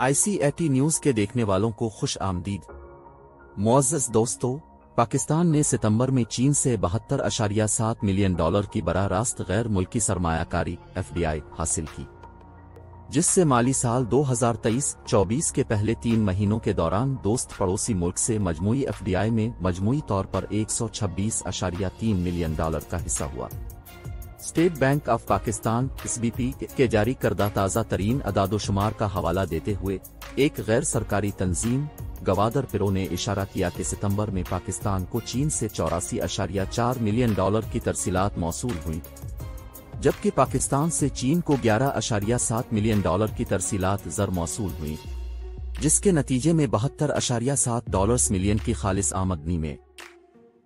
ICAT news के देखने वालों को खुश आमदीद। मुआज़ दोस्तों, पाकिस्तान ने सितंबर में चीन से बहत्तर अशारिया सात मिलियन डॉलर की बरा रास्त गैर मुल्की सरमायाकारी एफडीआई हासिल की, जिससे माली साल 2023-24 के पहले तीन महीनों के दौरान दोस्त पड़ोसी मुल्क से मजमुई एफडीआई में मजमुई तौर पर एक सौ छब्बीस अशारिया तीन मिलियन डॉलर का हिस्सा हुआ। State Bank of Pakistan SBP के जारी करदा ताज़ा तरीन अदादोशुमार का हवाला देते हुए, एक गैर सरकारी तंजीम, गवादर पिरो ने इशारा किया कि सितंबर में पाकिस्तान को चीन से चौरासी अशारिया चार मिलियन डॉलर की तरसीलात मौसू हुई। जबकि पाकिस्तान से चीन को ग्यारह अशारिया सात मिलियन डॉलर की तरसीलात जर मौसू हुई, जिसके नतीजे में बहत्तर अशारिया सात डॉलर मिलियन की खालिश आमदनी में।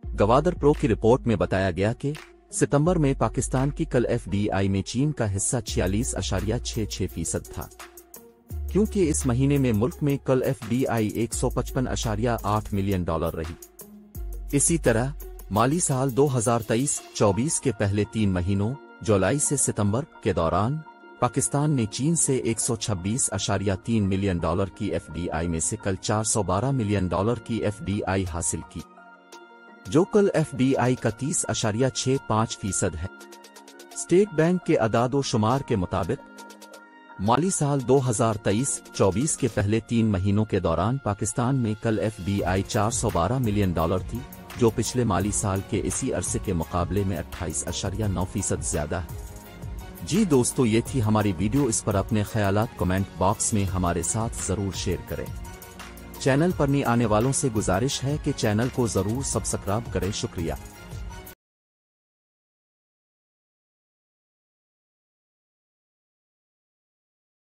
गवादर प्रो की रिपोर्ट में बताया गया कि सितंबर में पाकिस्तान की कल एफडीआई में चीन का हिस्सा छियालीस अशारिया छह छह फ़ीसद था। क्योंकि इस महीने में मुल्क में कल एफडीआई एक सौ पचपन अशारिया आठ मिलियन डॉलर रही। इसी तरह, माली साल 2023-24 के पहले तीन महीनों, जुलाई से सितंबर के दौरान, पाकिस्तान ने चीन से एक सौ छब्बीस अशारिया तीन मिलियन डॉलर की एफडीआई में से कल 412 मिलियन डॉलर की एफडीआई हासिल की। जो कल एफडीआई का तीस अशारिया छह पाँच फ़ीसद है। स्टेट बैंक के अदाद शुमार के मुताबिक, माली साल 2023-24 के पहले तीन महीनों के दौरान पाकिस्तान में कल एफडीआई 412 मिलियन डॉलर थी, जो पिछले माली साल के इसी अरसे के मुकाबले में अट्ठाईस अशारिया नौ फ़ीसद ज़्यादा है। जी दोस्तों, ये थी हमारी वीडियो। इस पर अपने ख्यालात कमेंट बॉक्स में हमारे साथ ज़रूर शेयर करें। चैनल पर नहीं आने वालों से गुजारिश है कि चैनल को ज़रूर सब्सक्राइब करें। शुक्रिया।